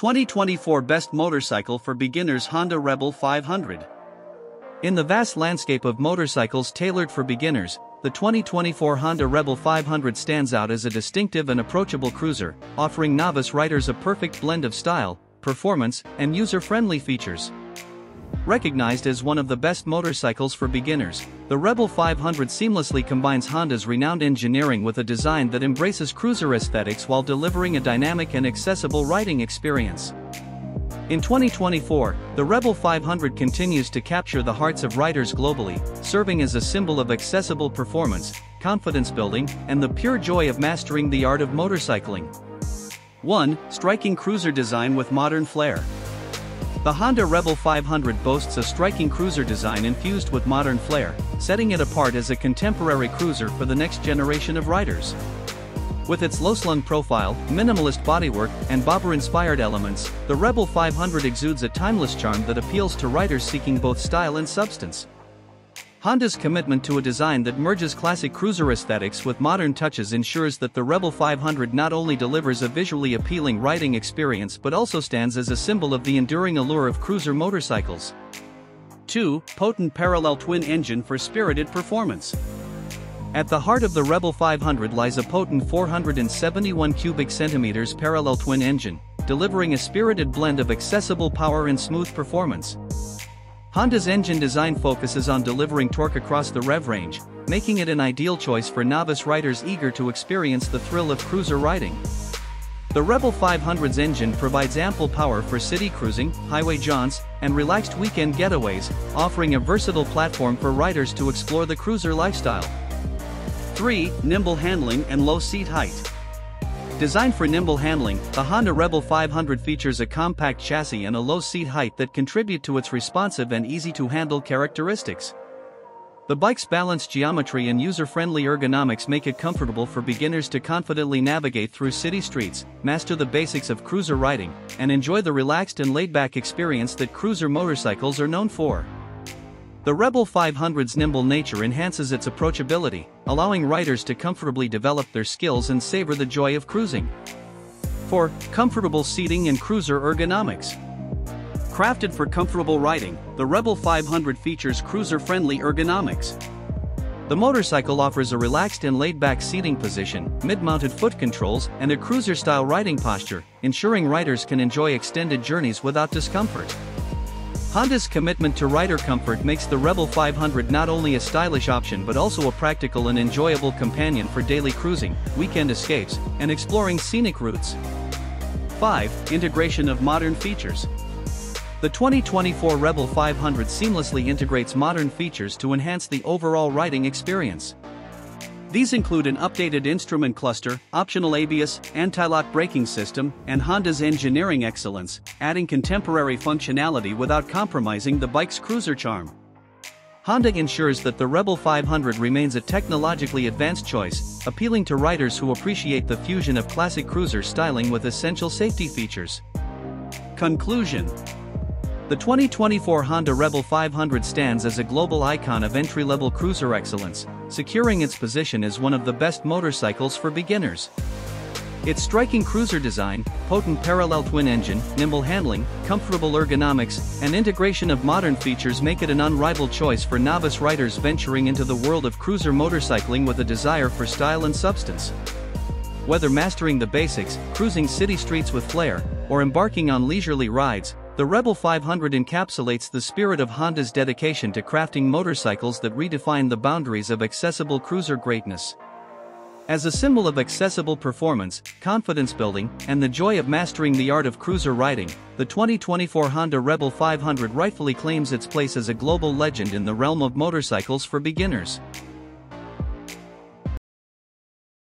2024 Best Motorcycle for Beginners Honda Rebel 500. In the vast landscape of motorcycles tailored for beginners, the 2024 Honda Rebel 500 stands out as a distinctive and approachable cruiser, offering novice riders a perfect blend of style, performance, and user-friendly features. Recognized as one of the best motorcycles for beginners, the Rebel 500 seamlessly combines Honda's renowned engineering with a design that embraces cruiser aesthetics while delivering a dynamic and accessible riding experience. In 2024, the Rebel 500 continues to capture the hearts of riders globally, serving as a symbol of accessible performance, confidence building, and the pure joy of mastering the art of motorcycling. 1. Striking cruiser design with modern flair. The Honda Rebel 500 boasts a striking cruiser design infused with modern flair, setting it apart as a contemporary cruiser for the next generation of riders. With its low-slung profile, minimalist bodywork, and bobber-inspired elements, the Rebel 500 exudes a timeless charm that appeals to riders seeking both style and substance. Honda's commitment to a design that merges classic cruiser aesthetics with modern touches ensures that the Rebel 500 not only delivers a visually appealing riding experience but also stands as a symbol of the enduring allure of cruiser motorcycles. 2. Potent parallel twin engine for spirited performance. At the heart of the Rebel 500 lies a potent 471 cubic centimeters parallel twin engine, delivering a spirited blend of accessible power and smooth performance. Honda's engine design focuses on delivering torque across the rev range, making it an ideal choice for novice riders eager to experience the thrill of cruiser riding. The Rebel 500's engine provides ample power for city cruising, highway jaunts, and relaxed weekend getaways, offering a versatile platform for riders to explore the cruiser lifestyle. 3. Nimble handling and low seat height. Designed for nimble handling, the Honda Rebel 500 features a compact chassis and a low seat height that contribute to its responsive and easy-to-handle characteristics. The bike's balanced geometry and user-friendly ergonomics make it comfortable for beginners to confidently navigate through city streets, master the basics of cruiser riding, and enjoy the relaxed and laid-back experience that cruiser motorcycles are known for. The Rebel 500's nimble nature enhances its approachability, allowing riders to comfortably develop their skills and savor the joy of cruising. 4. Comfortable seating and cruiser ergonomics. Crafted for comfortable riding, the Rebel 500 features cruiser-friendly ergonomics. The motorcycle offers a relaxed and laid-back seating position, mid-mounted foot controls, and a cruiser-style riding posture, ensuring riders can enjoy extended journeys without discomfort. Honda's commitment to rider comfort makes the Rebel 500 not only a stylish option but also a practical and enjoyable companion for daily cruising, weekend escapes, and exploring scenic routes. 5. Integration of modern features. The 2024 Rebel 500 seamlessly integrates modern features to enhance the overall riding experience. These include an updated instrument cluster, optional ABS, anti-lock braking system, and Honda's engineering excellence, adding contemporary functionality without compromising the bike's cruiser charm. Honda ensures that the Rebel 500 remains a technologically advanced choice, appealing to riders who appreciate the fusion of classic cruiser styling with essential safety features. Conclusion the 2024 Honda Rebel 500 stands as a global icon of entry-level cruiser excellence, securing its position as one of the best motorcycles for beginners. Its striking cruiser design, potent parallel twin engine, nimble handling, comfortable ergonomics, and integration of modern features make it an unrivaled choice for novice riders venturing into the world of cruiser motorcycling with a desire for style and substance. Whether mastering the basics, cruising city streets with flair, or embarking on leisurely rides, the Rebel 500 encapsulates the spirit of Honda's dedication to crafting motorcycles that redefine the boundaries of accessible cruiser greatness. As a symbol of accessible performance, confidence building, and the joy of mastering the art of cruiser riding, the 2024 Honda Rebel 500 rightfully claims its place as a global legend in the realm of motorcycles for beginners.